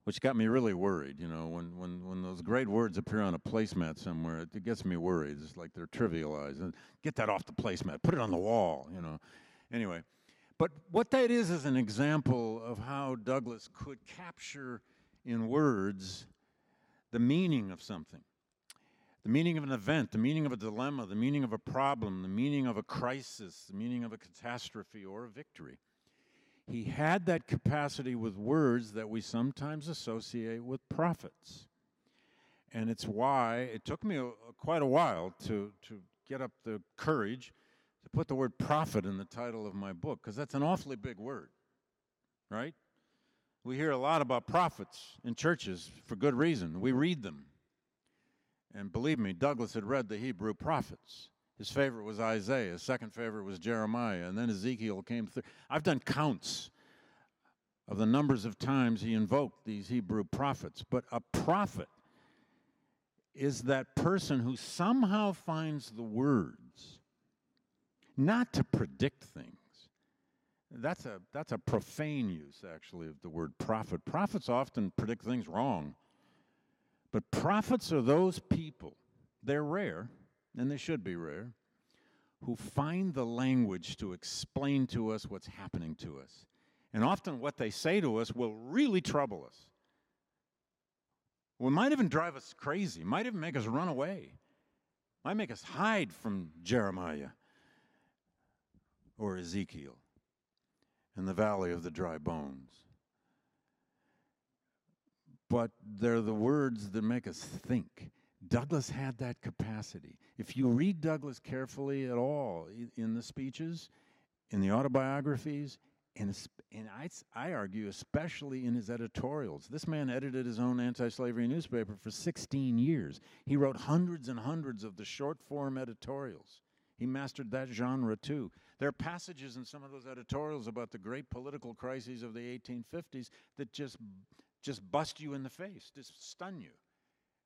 which got me really worried. You know, when, when, when those great words appear on a placemat somewhere, it, it gets me worried. It's like they're trivialized. Get that off the placemat, put it on the wall, you know. Anyway, but what that is is an example of how Douglass could capture in words the meaning of something the meaning of an event, the meaning of a dilemma, the meaning of a problem, the meaning of a crisis, the meaning of a catastrophe or a victory. He had that capacity with words that we sometimes associate with prophets. And it's why it took me a, quite a while to, to get up the courage to put the word prophet in the title of my book, because that's an awfully big word, right? We hear a lot about prophets in churches for good reason. We read them. And believe me, Douglass had read the Hebrew prophets. His favorite was Isaiah, his second favorite was Jeremiah, and then Ezekiel came through. I've done counts of the numbers of times he invoked these Hebrew prophets. But a prophet is that person who somehow finds the words not to predict things. That's a, that's a profane use, actually, of the word prophet. Prophets often predict things wrong. But prophets are those people, they're rare, and they should be rare, who find the language to explain to us what's happening to us. And often what they say to us will really trouble us. Well, it might even drive us crazy, might even make us run away, might make us hide from Jeremiah or Ezekiel in the valley of the dry bones but they're the words that make us think. Douglass had that capacity. If you read Douglass carefully at all in the speeches, in the autobiographies, and, and I, I argue especially in his editorials. This man edited his own anti slavery newspaper for 16 years. He wrote hundreds and hundreds of the short form editorials. He mastered that genre too. There are passages in some of those editorials about the great political crises of the 1850s that just just bust you in the face, just stun you.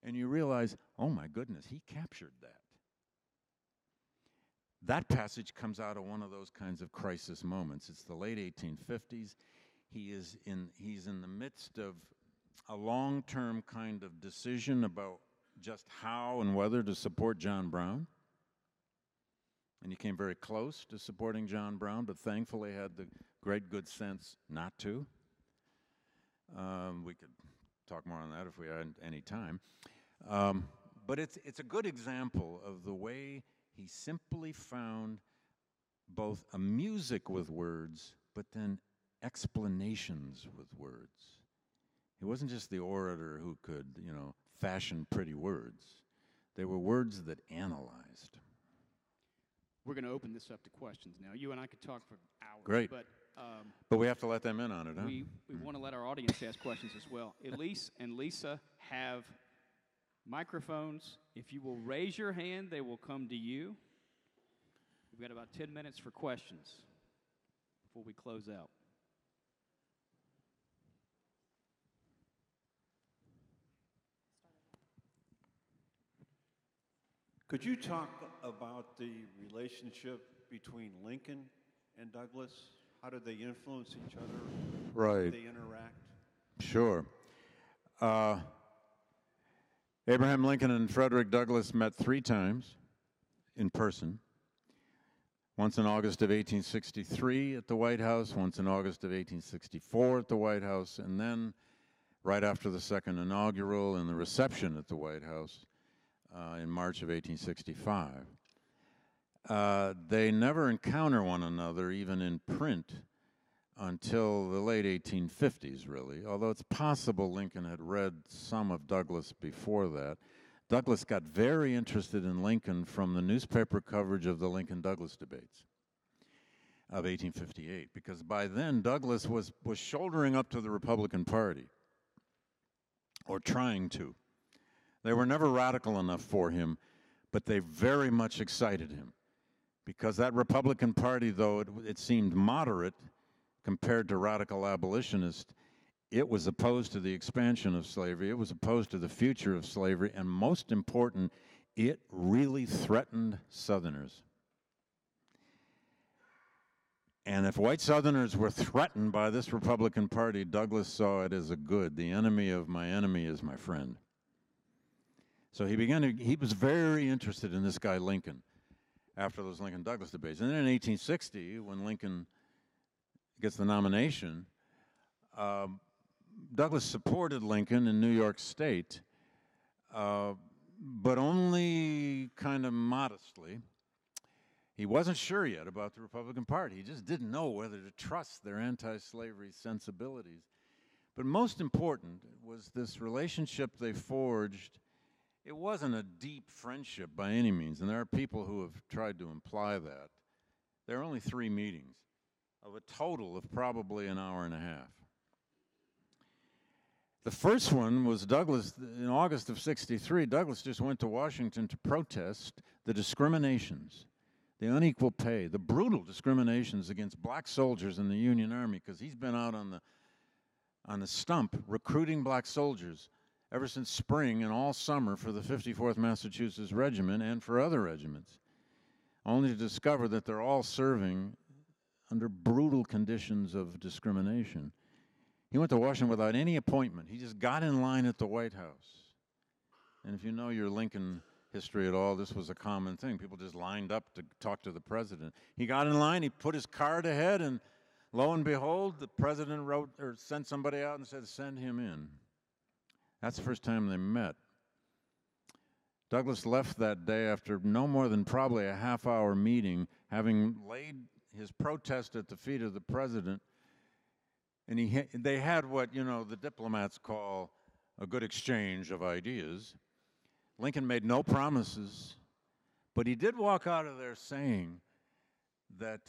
And you realize, oh my goodness, he captured that. That passage comes out of one of those kinds of crisis moments. It's the late 1850s. He is in, he's in the midst of a long term kind of decision about just how and whether to support John Brown. And he came very close to supporting John Brown, but thankfully had the great good sense not to. Um, we could talk more on that if we had any time. Um, but it's, it's a good example of the way he simply found both a music with words, but then explanations with words. He wasn't just the orator who could, you know, fashion pretty words. They were words that analyzed. We're going to open this up to questions now. You and I could talk for hours. Great. But um, but we have to let them in on it, huh? We, we hmm. want to let our audience ask questions as well. Elise and Lisa have microphones. If you will raise your hand, they will come to you. We've got about 10 minutes for questions before we close out. Could you talk about the relationship between Lincoln and Douglass? How did they influence each other? How Right. did they interact? Sure. Uh, Abraham Lincoln and Frederick Douglass met three times in person. Once in August of 1863 at the White House, once in August of 1864 at the White House, and then right after the second inaugural and the reception at the White House uh, in March of 1865. Uh, they never encounter one another, even in print, until the late 1850s, really, although it's possible Lincoln had read some of Douglass before that. Douglass got very interested in Lincoln from the newspaper coverage of the Lincoln Douglas debates of 1858, because by then Douglass was, was shouldering up to the Republican Party, or trying to. They were never radical enough for him, but they very much excited him. Because that Republican Party, though it, it seemed moderate, compared to radical abolitionists, it was opposed to the expansion of slavery, it was opposed to the future of slavery, and most important, it really threatened Southerners. And if white Southerners were threatened by this Republican Party, Douglass saw it as a good. The enemy of my enemy is my friend. So he began to, he was very interested in this guy Lincoln after those Lincoln Douglas debates. And then in 1860, when Lincoln gets the nomination, um, Douglass supported Lincoln in New York State, uh, but only kind of modestly. He wasn't sure yet about the Republican Party. He just didn't know whether to trust their anti slavery sensibilities. But most important was this relationship they forged. It wasn't a deep friendship by any means, and there are people who have tried to imply that. There are only three meetings of a total of probably an hour and a half. The first one was Douglass in August of 63. Douglass just went to Washington to protest the discriminations, the unequal pay, the brutal discriminations against black soldiers in the Union Army because he's been out on the on the stump recruiting black soldiers ever since spring and all summer for the 54th Massachusetts Regiment and for other regiments, only to discover that they're all serving under brutal conditions of discrimination. He went to Washington without any appointment. He just got in line at the White House. And if you know your Lincoln history at all, this was a common thing. People just lined up to talk to the president. He got in line, he put his card ahead, and lo and behold, the president wrote or sent somebody out and said, Send him in. That's the first time they met. Douglass left that day after no more than probably a half hour meeting, having laid his protest at the feet of the president. And he, they had what, you know, the diplomats call a good exchange of ideas. Lincoln made no promises, but he did walk out of there saying that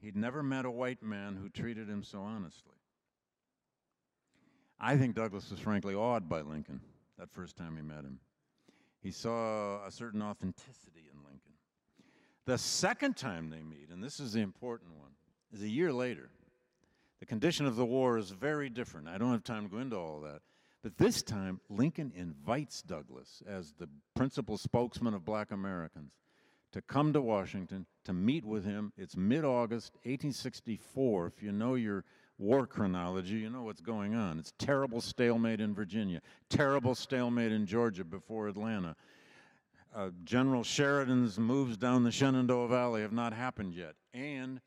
he'd never met a white man who treated him so honestly. I think Douglass was frankly awed by Lincoln that first time he met him. He saw a certain authenticity in Lincoln. The second time they meet, and this is the important one, is a year later. The condition of the war is very different. I don't have time to go into all that. But this time, Lincoln invites Douglass as the principal spokesman of black Americans to come to Washington to meet with him. It's mid August 1864. If you know your war chronology, you know what's going on. It's terrible stalemate in Virginia, terrible stalemate in Georgia before Atlanta. Uh, General Sheridan's moves down the Shenandoah Valley have not happened yet. And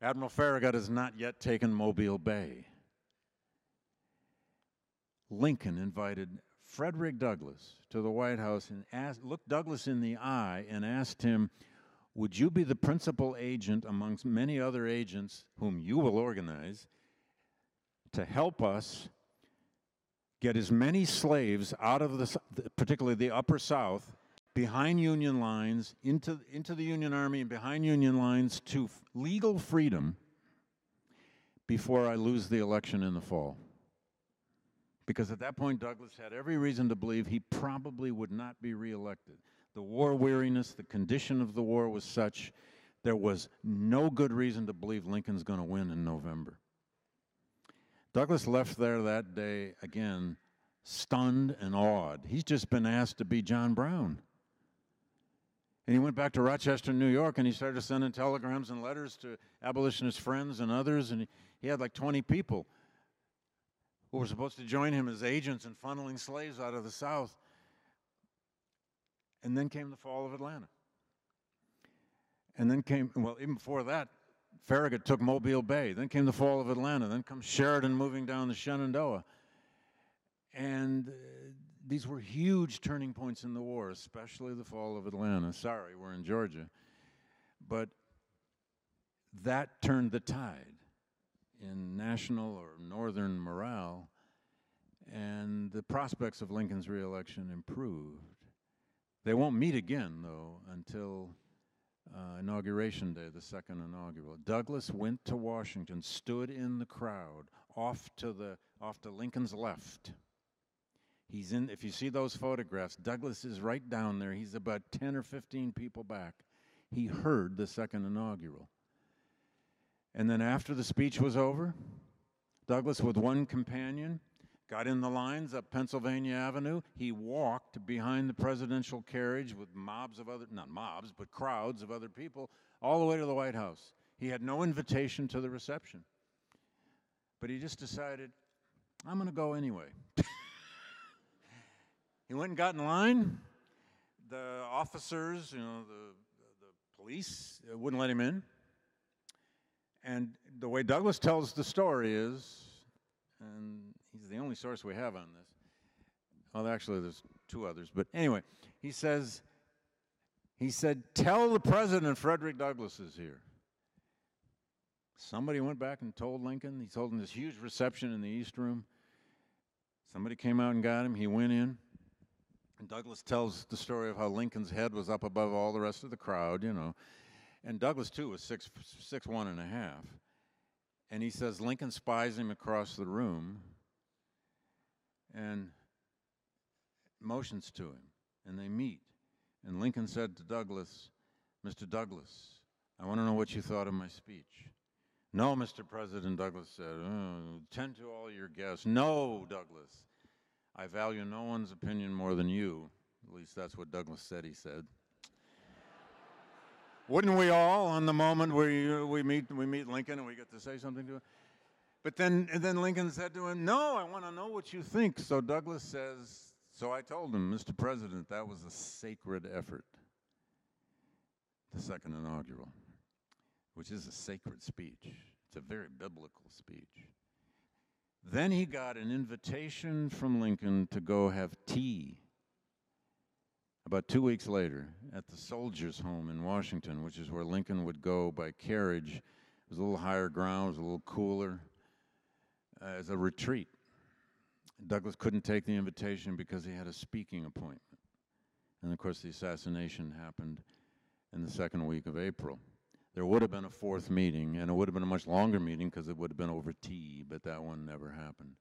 Admiral Farragut has not yet taken Mobile Bay. Lincoln invited Frederick Douglass to the White House and asked, looked Douglass in the eye and asked him, Would you be the principal agent amongst many other agents whom you will organize to help us get as many slaves out of the, particularly the upper South, behind Union lines, into, into the Union Army and behind Union lines to f- legal freedom before I lose the election in the fall? because at that point Douglass had every reason to believe he probably would not be reelected. The war weariness, the condition of the war was such, there was no good reason to believe Lincoln's going to win in November. Douglass left there that day again, stunned and awed. He's just been asked to be John Brown. And he went back to Rochester, New York, and he started sending telegrams and letters to abolitionist friends and others. And he, had like 20 people who were supposed to join him as agents in funneling slaves out of the South. And then came the fall of Atlanta. And then came, well, even before that, Farragut took Mobile Bay. Then came the fall of Atlanta. Then comes Sheridan moving down the Shenandoah. And uh, these were huge turning points in the war, especially the fall of Atlanta. Sorry, we're in Georgia. But that turned the tide in national or northern morale, and the prospects of Lincoln's reelection improved. They won't meet again, though, until uh, Inauguration Day, the second inaugural. Douglass went to Washington, stood in the crowd, off to the off to Lincoln's left. He's in. If you see those photographs, Douglass is right down there. He's about ten or fifteen people back. He heard the second inaugural. And then after the speech was over, Douglass, with one companion, got in the lines up Pennsylvania Avenue. He walked behind the presidential carriage with mobs of other, not mobs, but crowds of other people, all the way to the White House. He had no invitation to the reception. But he just decided, I'm going to go anyway. he went and got in line. The officers, you know, the, the police uh, wouldn't let him in. And the way Douglass tells the story is, and he's the only source we have on this. Well, actually, there's two others, but anyway, he says, he said, Tell the president Frederick Douglass is here. Somebody went back and told Lincoln. He's holding this huge reception in the East Room. Somebody came out and got him. He went in. And Douglass tells the story of how Lincoln's head was up above all the rest of the crowd, you know. And Douglass, too, was six, six one and a half. And he says Lincoln spies him across the room and motions to him. And they meet. And Lincoln said to Douglass, Mr. Douglass, I want to know what you thought of my speech. No, Mr. President, Douglass said, oh, tend to all your guests. No, Douglass, I value no one's opinion more than you. At least that's what Douglass said he said. Wouldn't we all, on the moment we, uh, we, meet, we meet Lincoln and we get to say something to him? But then, and then Lincoln said to him, No, I want to know what you think. So Douglass says, So I told him, Mr. President, that was a sacred effort. The second inaugural, which is a sacred speech. It's a very biblical speech. Then he got an invitation from Lincoln to go have tea about two weeks later, at the Soldiers' Home in Washington, which is where Lincoln would go by carriage, it was a little higher ground, it was a little cooler, Uh, as a retreat. Douglass couldn't take the invitation because he had a speaking appointment. And of course, the assassination happened in the second week of April. There would have been a fourth meeting, and it would have been a much longer meeting because it would have been over tea, but that one never happened.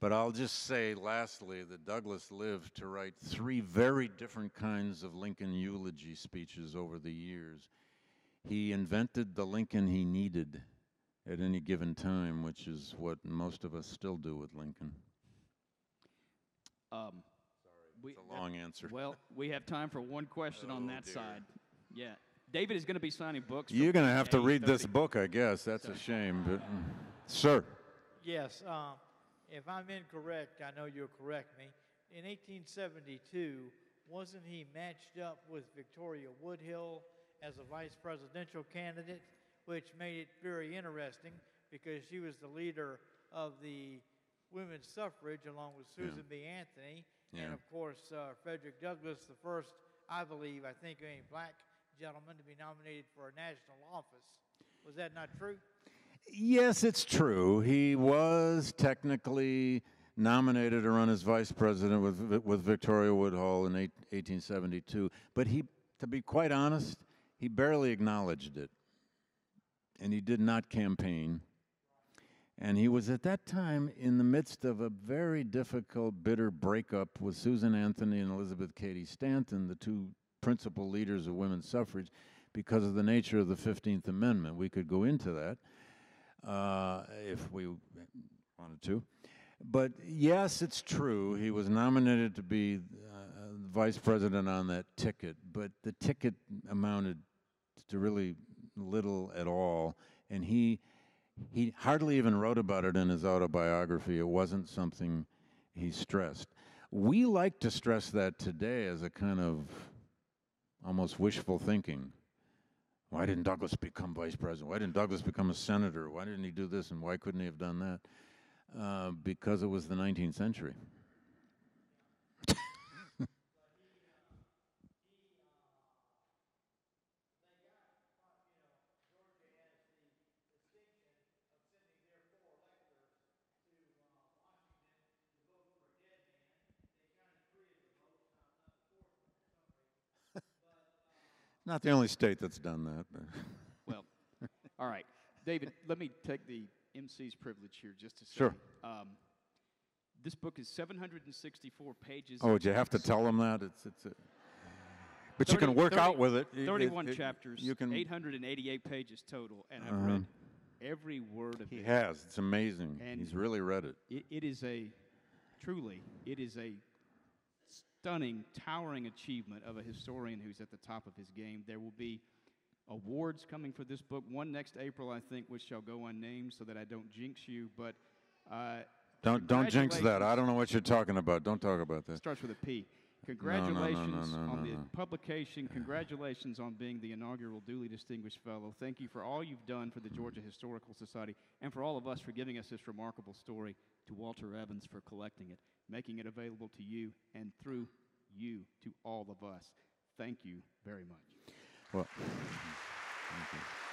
But I'll just say, lastly, that Douglass lived to write three very different kinds of Lincoln eulogy speeches over the years. He invented the Lincoln he needed at any given time, which is what most of us still do with Lincoln. Um, Sorry, it's a long answer. Well, we have time for one question on Oh, that dear. side. Yeah. David is going to be signing books. You're going to have to Hey, read this book, I guess. That's a shame, but mm. sir. Yes, um, if I'm incorrect, I know you'll correct me. In 1872, wasn't he matched up with Victoria Woodhull as a vice presidential candidate, which made it very interesting because she was the leader of the women's suffrage along with Susan B. Anthony, Yeah. and of course uh, Frederick Douglass, the first, I believe, I think, any black gentleman to be nominated for a national office. Was that not true? Yes, it's true. He was technically nominated to run as vice president with with Victoria Woodhull in 1872, but he, to be quite honest, he barely acknowledged it, and he did not campaign. And he was at that time in the midst of a very difficult, bitter breakup with Susan Anthony and Elizabeth Cady Stanton, the two principal leaders of women's suffrage, because of the nature of the 15th Amendment. We could go into that uh, if we wanted to. But yes, it's true. He was nominated to be uh, vice president on that ticket, but the ticket amounted to really little at all, and he he hardly even wrote about it in his autobiography. It wasn't something he stressed. We like to stress that today as a kind of almost wishful thinking. Why didn't Douglass become vice president? Why didn't Douglass become a senator? Why didn't he do this and why couldn't he have done that? Uh, because it was the 19th century. Not the only state that's done that. but- Well, all right. David, let me take the MC's privilege here just to say. Sure. Um, this book is 764 pages. Oh, would you have to tell them that? It's, it's a, but you can work 30 out with it. It- it- 31 it- chapters, You can. 888 pages total, and I've Uh-huh. read every word of He it. He has. It's amazing. And- He's really read it. it. It is a, truly, it is a stunning, towering achievement of a historian who's at the top of his game. There will be awards coming for this book. One next April, I think, which shall go unnamed so that I don't jinx you. But uh, Don't don't jinx that. I don't know what you're talking about. Don't talk about that. starts with a P. no, no, Congratulations no, on no, the no. publication. Congratulations on being the inaugural Dooley distinguished fellow. Thank you for all you've done for the Georgia Historical Society and for all of us for giving us this remarkable story, to Walter Evans for collecting it, making it available to you, and through you to all of us. Thank you very much. Well, thank you.